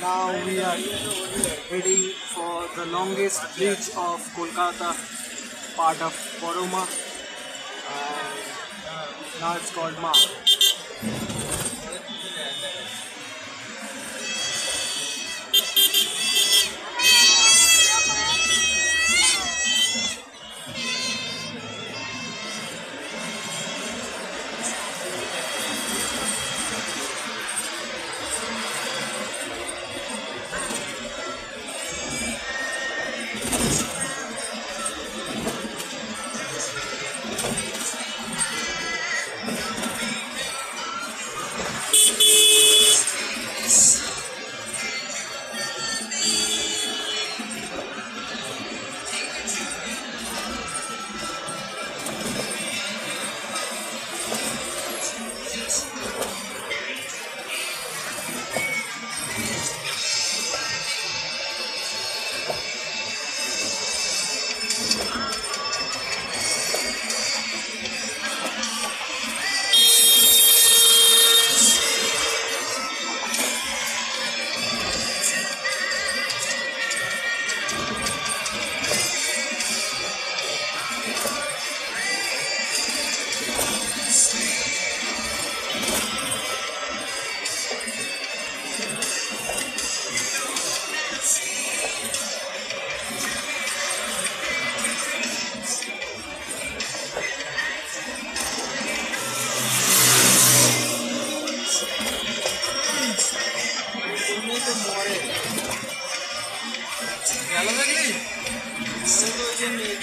Now we are heading for the longest bridge of Kolkata, part of Poroma. And now it's called Ma.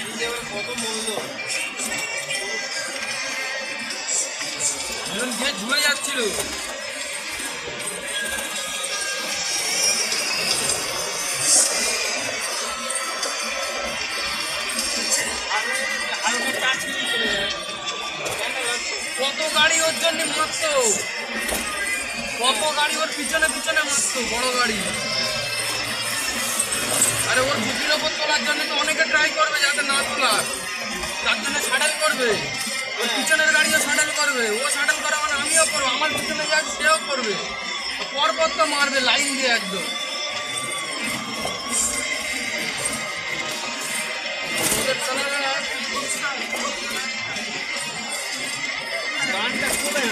কত ঝুলে যাচ্ছিল। কত গাড়ি ওর জন্য মারতো? কত গাড়ি ওর পিছনে পিছনে মারতো? বড় গাড়ি। আরে ওর বুকির ওপর তোলার জন্য তো অনেকে ট্রাই করবে যাতে না তোলার তার জন্য শাটাল করবে। ওর পিছনের গাড়িও শাটাল করবে। ও শাটাল করা মানে আমিও করব, আমার পিছনে যাক, সেও করবে। পর পর তো মারবে লাইন দিয়ে একদম। গানটা খুলে।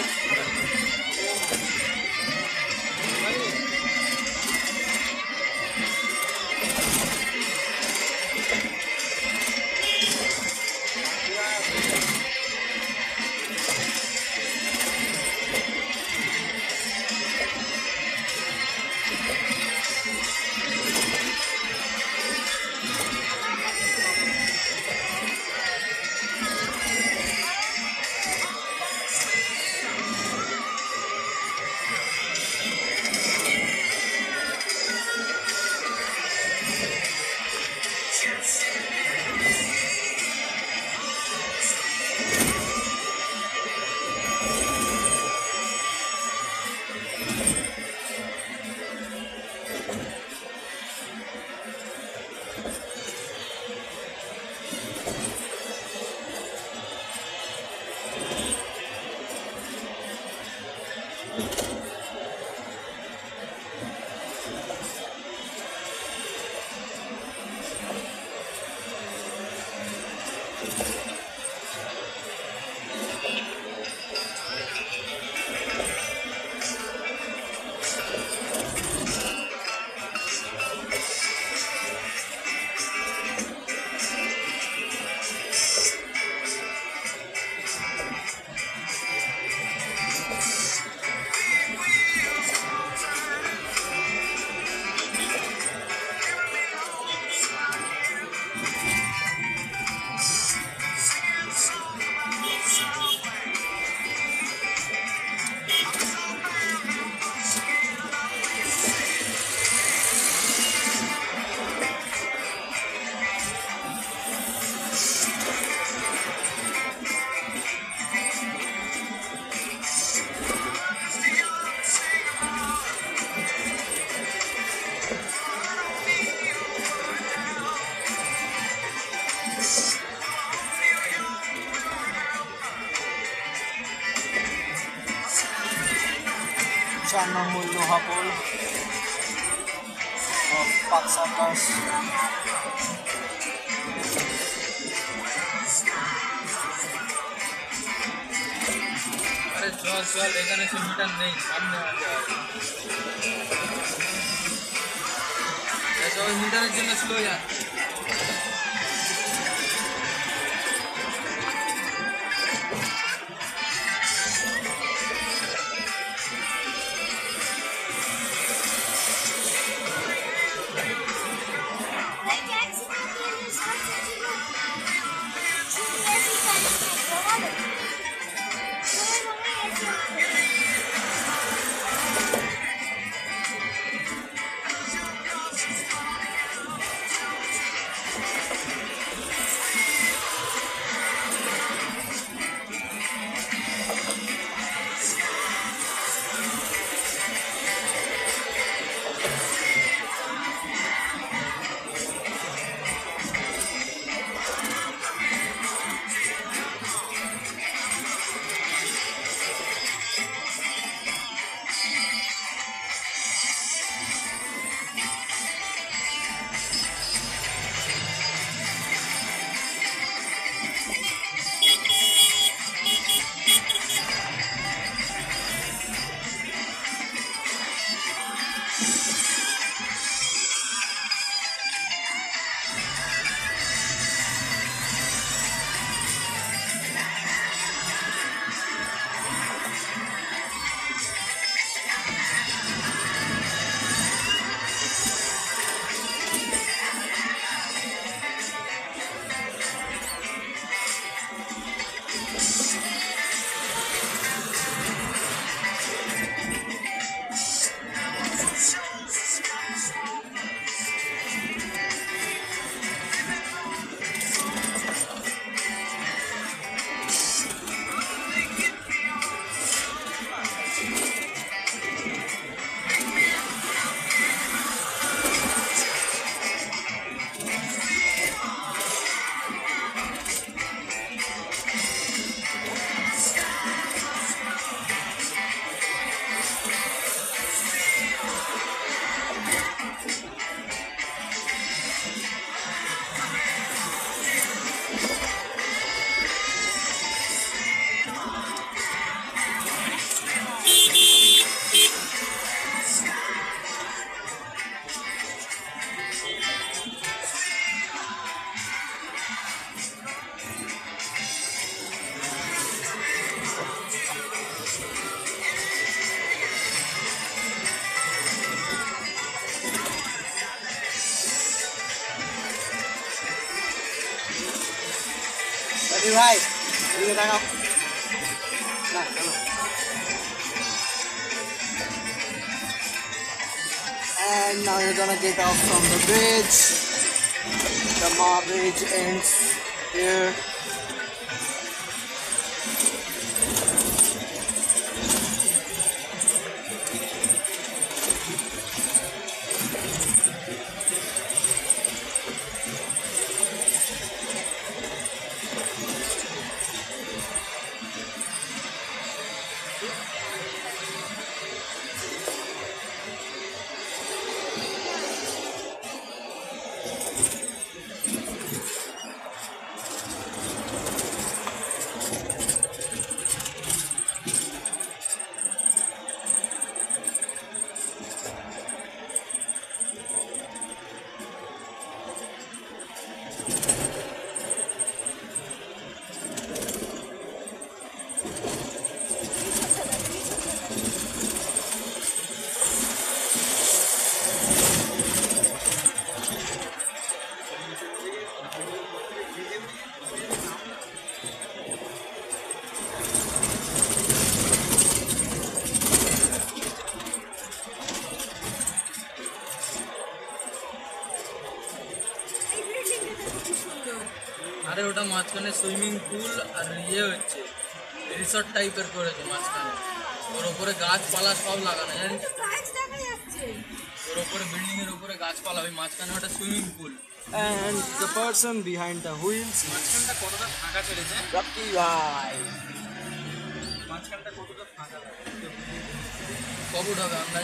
চার নম্বর লোহাপোল of Pak Circus. আরে চল চল এখানে সে মিটার নেই সামনে আছে সবাই মিটারের জন্য স্লো যা Ready, right? Ini tangkap. Nah, kalau. And now you're gonna get off from the bridge. The Ma bridge ends here. মাঝখানে সুইমিং পুল আর ইয়ে হচ্ছে রিসর্ট টাইপের করেছে মাঝখানে। ওর ওপরে গাছপালা সব লাগানো জানিস? ওর ওপরে বিল্ডিং এর উপরে গাছপালা ওই মাঝখানে ওটা swimming pool. And the person behind the wheels মাঝখানটা কতটা ফাঁকা চলেছে. মাঝখানটা কতটা ফাঁকা কবুট হবে আমরা